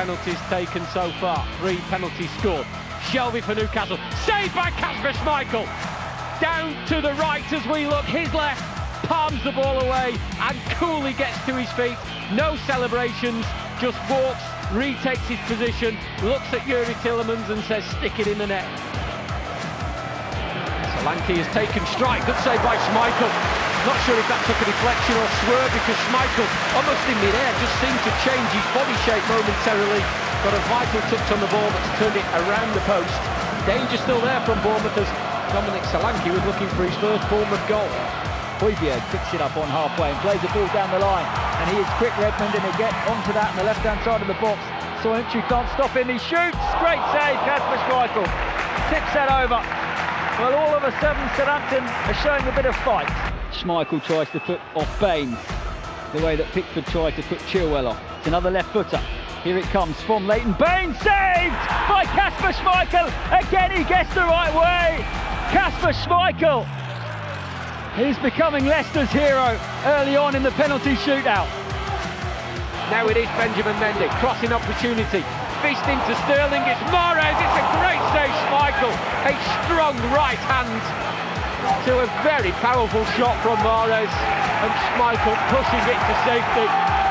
penalties taken so far. Three penalties scored. Shelvey for Newcastle. Saved by Kasper Schmeichel. Down to the right as we look. His left palms the ball away and coolly gets to his feet. No celebrations, just walks, retakes his position, looks at Youri Tielemans and says, stick it in the net. Solanke has taken strike. Good save by Schmeichel. Not sure if that took a deflection or swerve because Schmeichel, almost in mid-air, just seemed to change his body shape momentarily. Got a vital touch on the ball that's turned it around the post. Danger still there from Bournemouth as Dominic Solanke was looking for his first Bournemouth goal. Højbjerg picks it up on halfway and plays the ball down the line. And he is quick, Redmond, and he'll get onto that on the left-hand side of the box. Soyuncu can't stop him, he shoots! Great save, Kasper Schmeichel. Tips that over. Well, all of a sudden, Southampton are showing a bit of fight. Schmeichel tries to put off Baines, the way that Pickford tried to put Chilwell off. It's another left footer. Here it comes from Leighton Baines, saved by Kasper Schmeichel. Again, he gets the right way. Kasper Schmeichel He's becoming Leicester's hero early on in the penalty shootout. Now it is Benjamin Mendy, crossing opportunity, feasting to Sterling, it's Mahrez, it's a great save, Schmeichel, a strong right hand to a very powerful shot from Mahrez, and Schmeichel pushing it to safety.